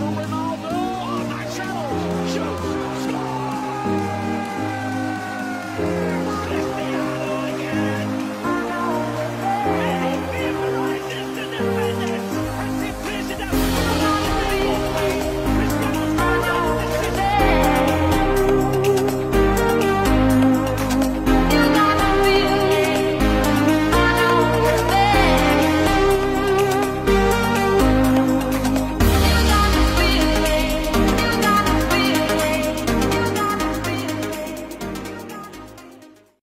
no way,